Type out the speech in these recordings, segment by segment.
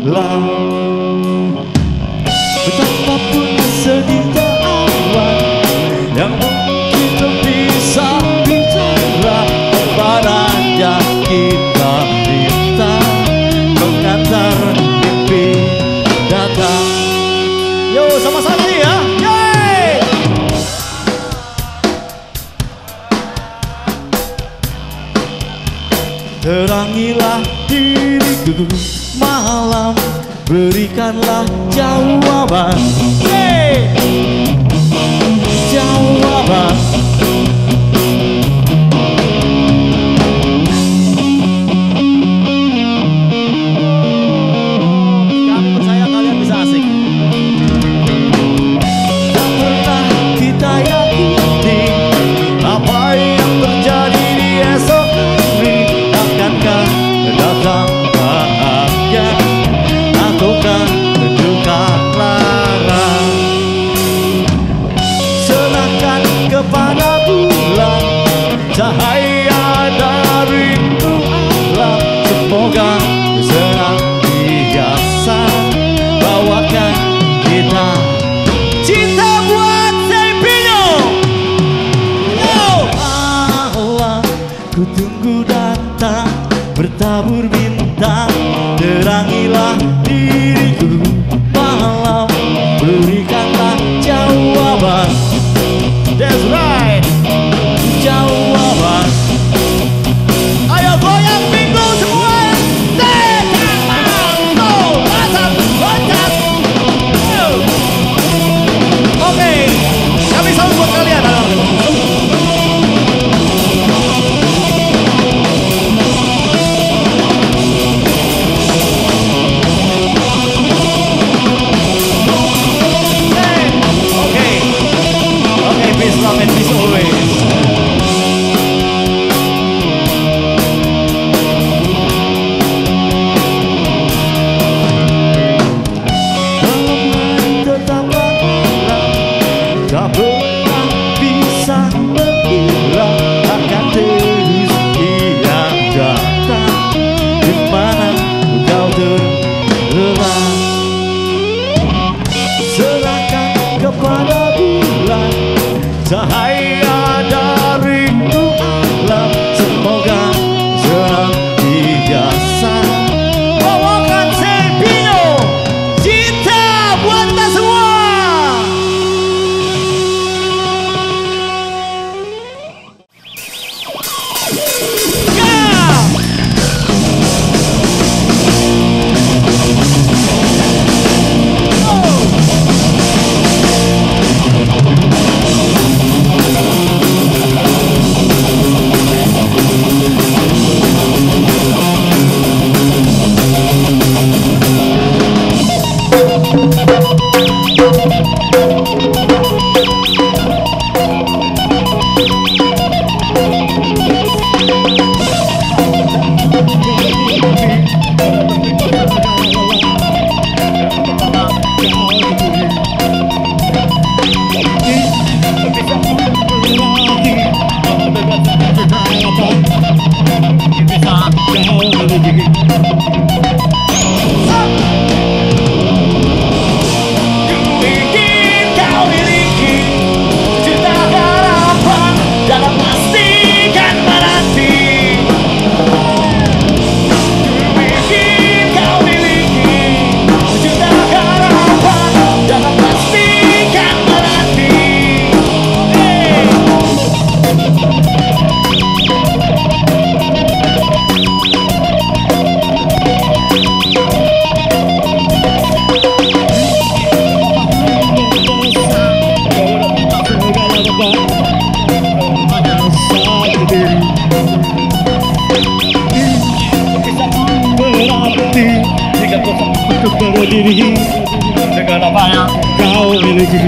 terbelah. Betapapun sedihnya 자 这个老板呀，高一级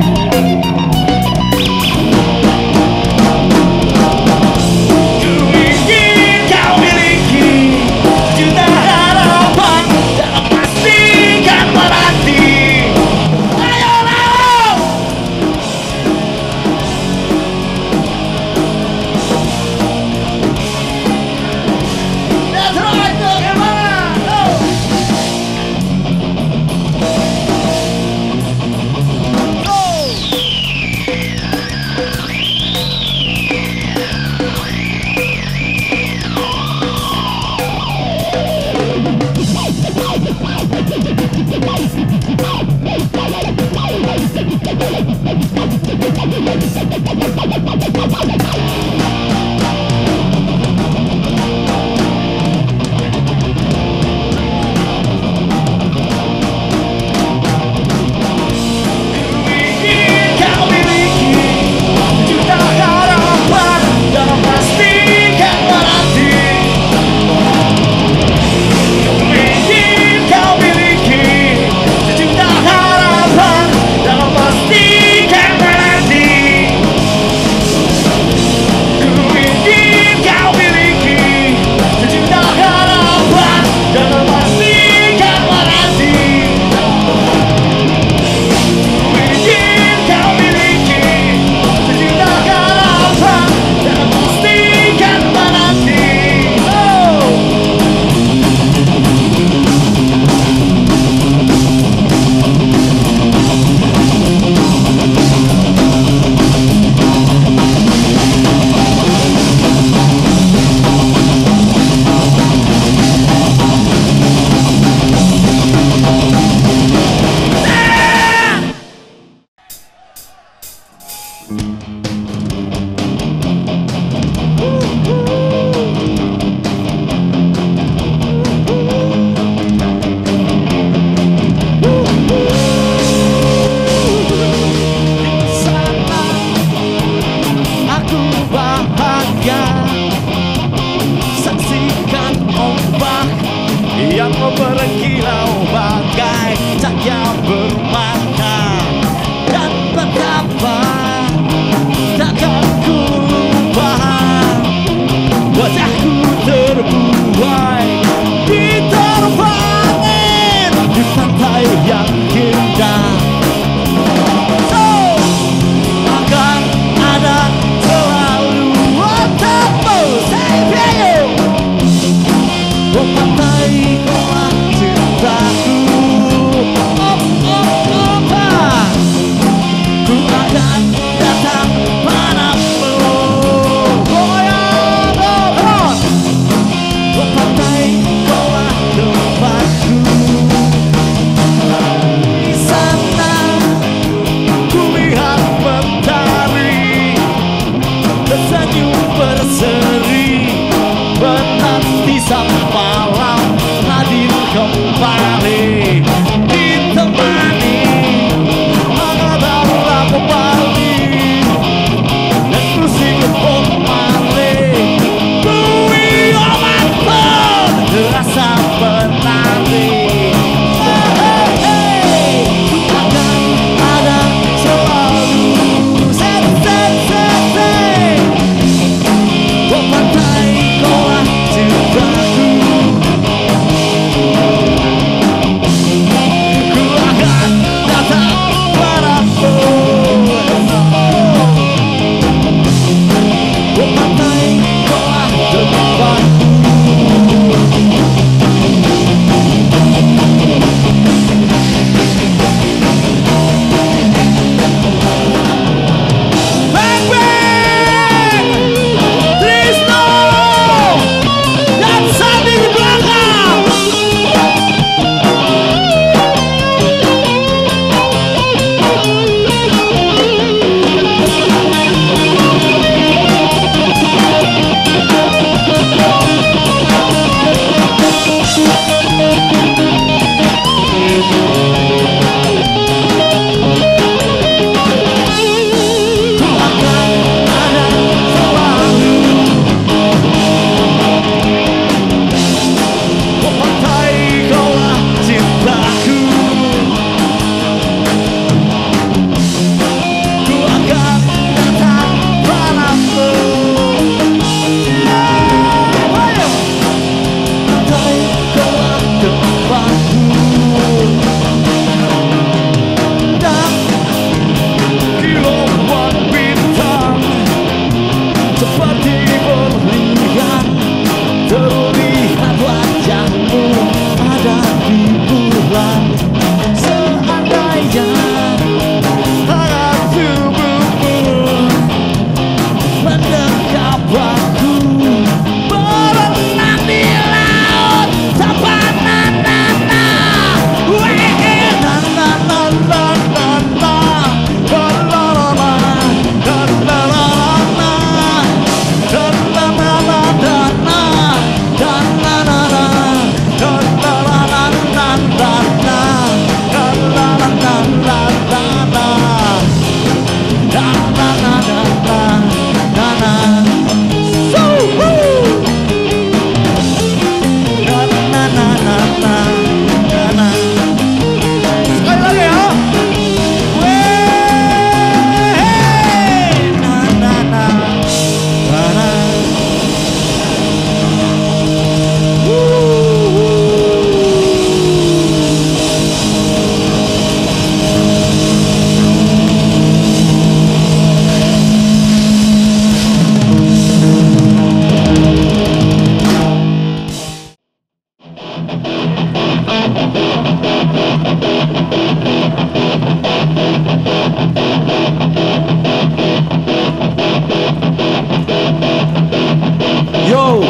Yo,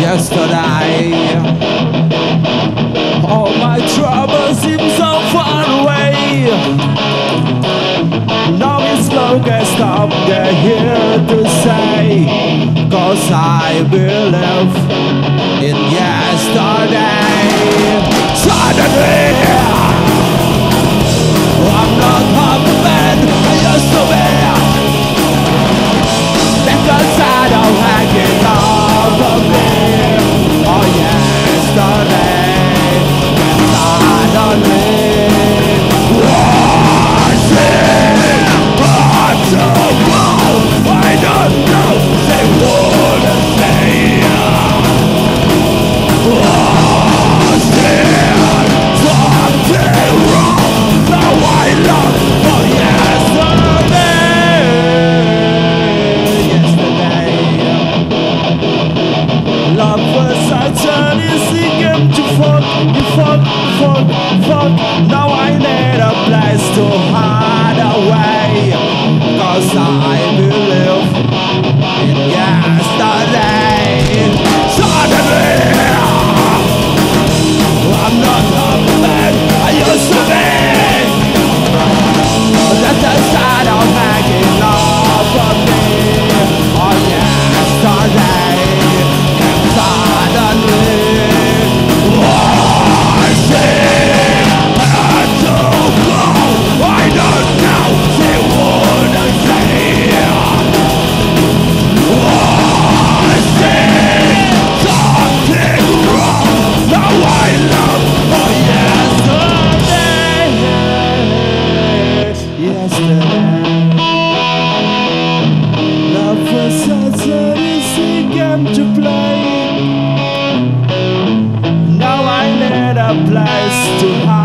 yesterday, all my troubles seemed can't stop, they're here to say Cause I believe in yesterday. Suddenly I'm not half the man I used to be Think outside of hanging off of me Oh yesterday suddenly place to hide.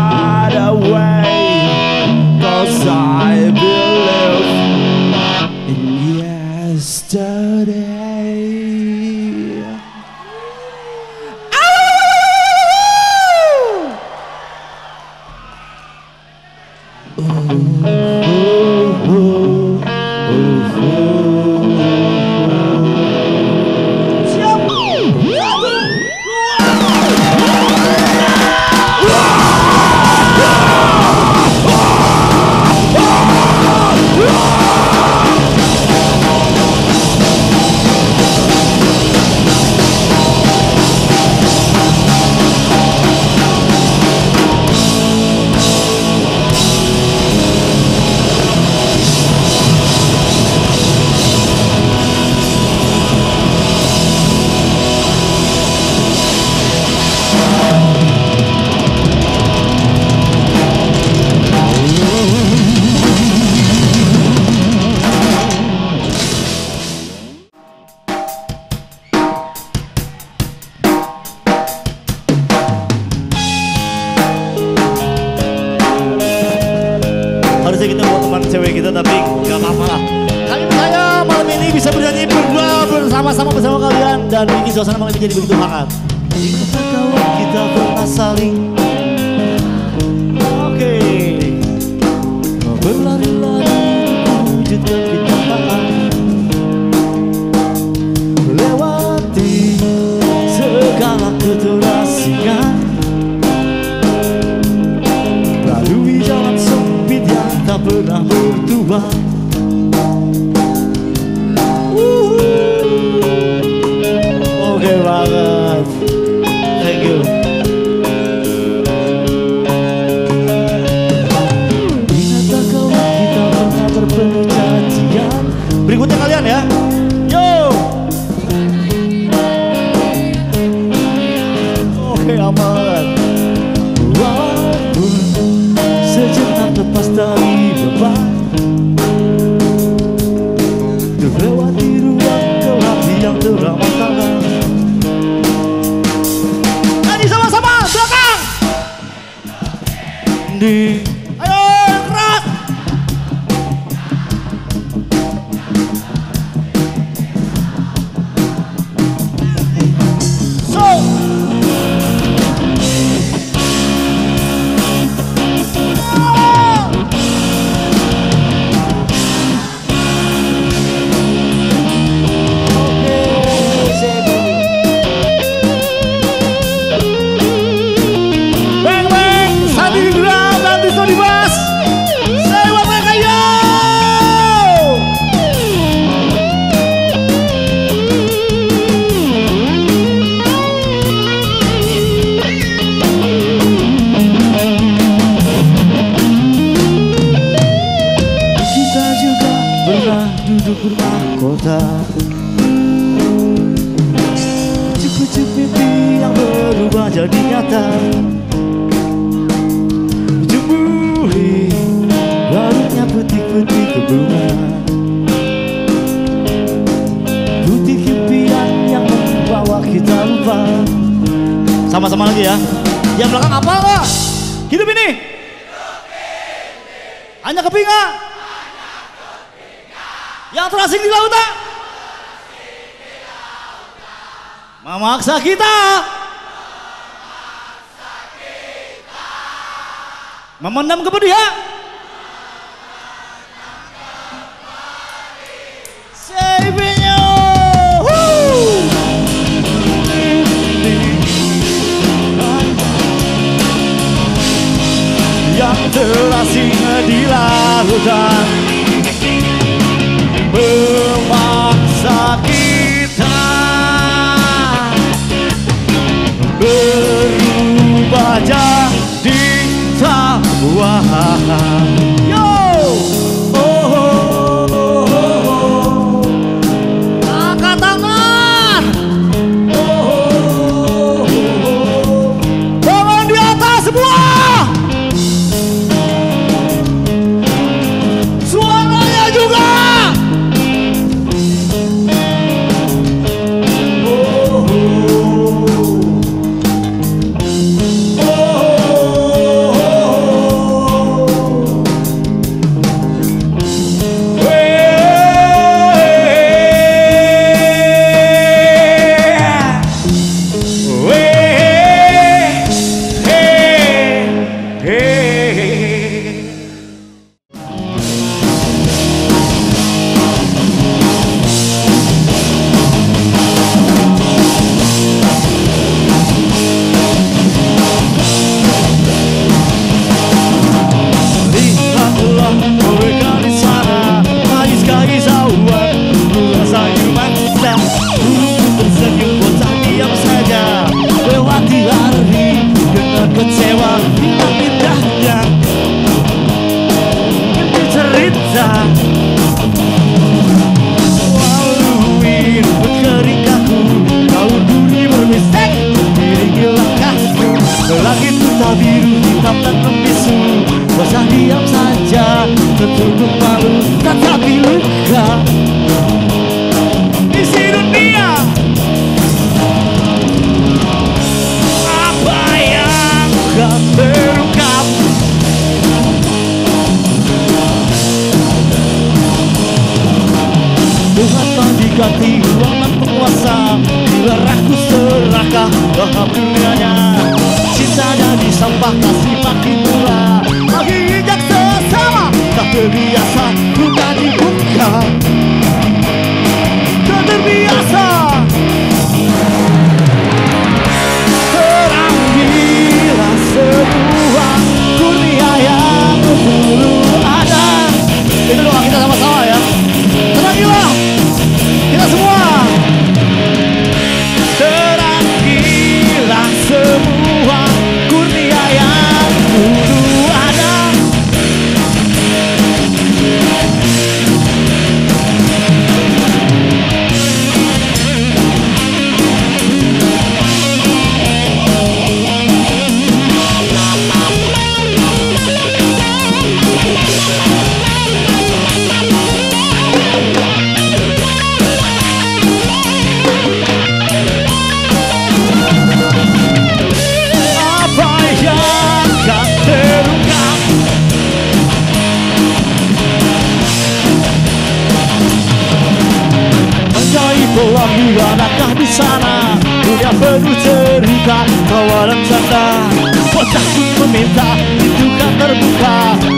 mahkota Ujuk-ujuk mimpi yang berubah jadi nyata Ujuk buri Larutnya putih-putih ke bunga Putih impian yang membawa kita lupa Sama-sama lagi ya Yang belakang apa kok? Hidup ini! Hanya kepingan! yang terasing di lautan. Memaksa kita. Memendam kepedihan. ditawa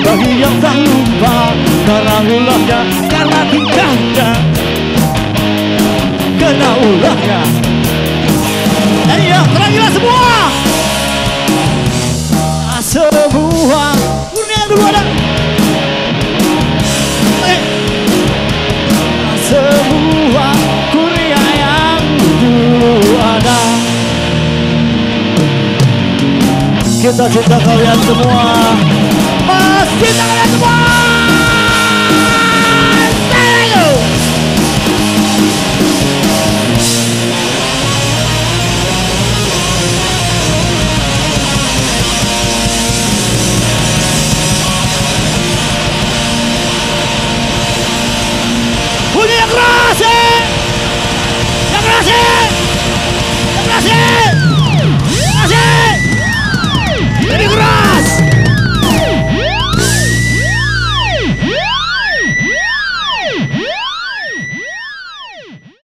Bagi yang tak lupa Karena ulahnya Karena tingkahnya Karena ulahnya Ayo terangilah semua Semua Kurnia dulu ada Semua kurnia yang dulu ada Kita cinta kalian semua. He's not as one.